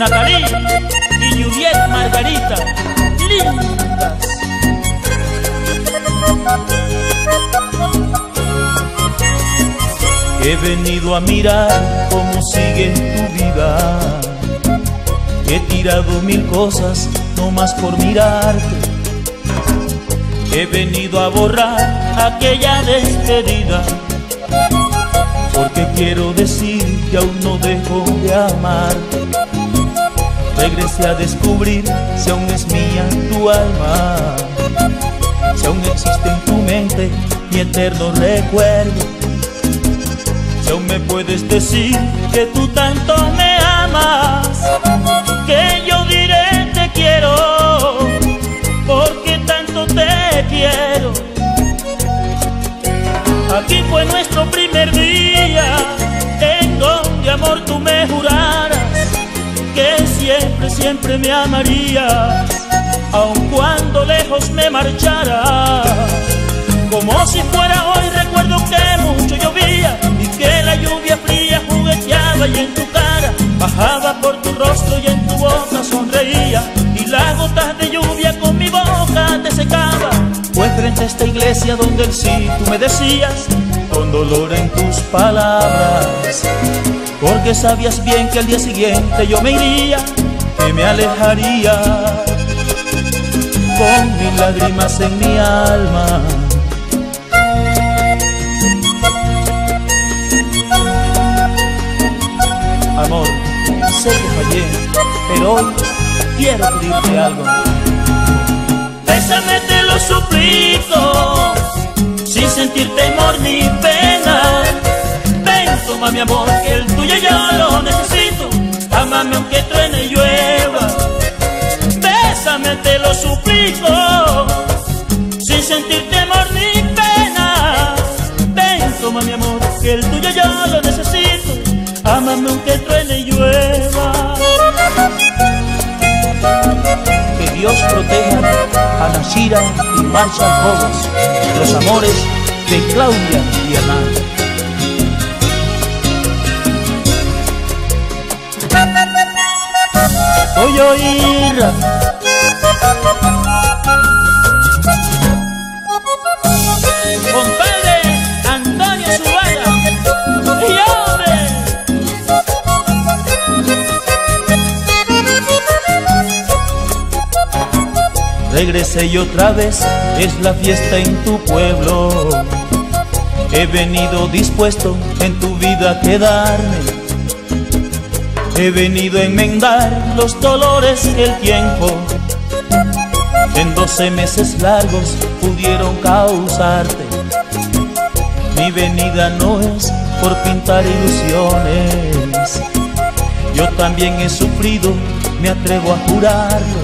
Natalie y Juliet Margarita, lindas. He venido a mirar cómo sigue tu vida. He tirado mil cosas no más por mirarte. He venido a borrar aquella despedida. Porque quiero decir que aún no dejo de amarte. Regresé a descubrir si aún es mía tu alma. Si aún existe en tu mente mi eterno recuerdo aún me puedes decir que tú tanto me amas, que yo diré te quiero, porque tanto te quiero. Aquí fue nuestro primer día, en donde amor tú me siempre, me amarías, aun cuando lejos me marchara. Como si fuera hoy recuerdo que mucho llovía que la lluvia fría jugueteaba y en tu cara bajaba por tu rostro y en tu boca sonreía y las gotas de lluvia con mi boca te secaba. Fue frente a esta iglesia donde el sí tú me decías con dolor en tus palabras, porque sabías bien que al día siguiente yo me iría, que me alejaría con mil lágrimas en mi alma amor, sé que fallé, pero hoy quiero pedirte algo. Bésame, te lo suplico, sin sentir temor ni pena. Ven, toma mi amor, que el tuyo yo lo necesito. Amame aunque truene y llueva. Bésame, te lo suplico, sin sentir temor ni pena. Ven, toma mi amor, que el tuyo yo lo necesito. Amame aunque truene y llueva. Que Dios proteja a Nashira y Marshall Robles, los amores de Claudia y Hernán. Oír Compadre Antonio Zubada y hombre Regresé y otra vez es la fiesta en tu pueblo. He venido dispuesto en tu vida a quedarme. He venido a enmendar los dolores que el tiempo en doce meses largos pudieron causarte. Mi venida no es por pintar ilusiones. Yo también he sufrido, me atrevo a jurarlo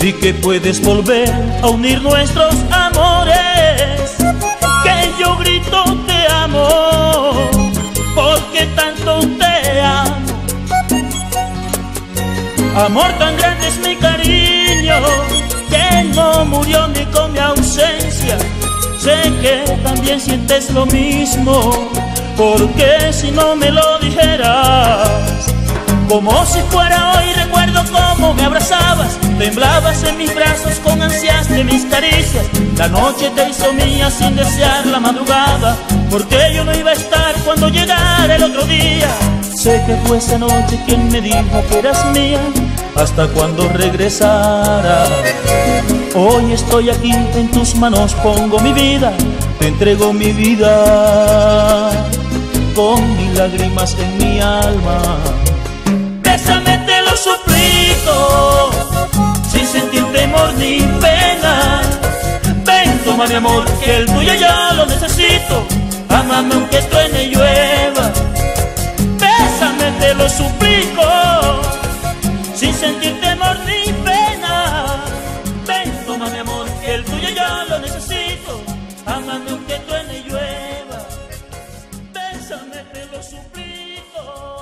y que puedes volver a unir nuestros amores. Amor tan grande es mi cariño, que no murió ni con mi ausencia. Sé que también sientes lo mismo, porque si no me lo dijeras, como si fuera hoy recuerdo cómo me abrazabas Temblabas en mis brazos con ansias de mis caricias La noche te hizo mía sin desear la madrugada Porque yo no iba a estar cuando llegara el otro día Sé que fue esa noche quien me dijo que eras mía Hasta cuando regresara Hoy estoy aquí en tus manos pongo mi vida Te entrego mi vida Con mis lágrimas en mi alma Bésame te lo suplico sin sentir temor ni pena. Ven, toma mi amor, que el tuyo ya lo necesito. Amame aunque truene y llueva. Bésame, te lo suplico, sin sentir temor ni pena. Ven, toma mi amor, que el tuyo ya lo necesito, amame aunque tú llueva, bésame, te lo suplico.